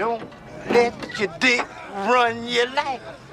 Don't let your dick run your life.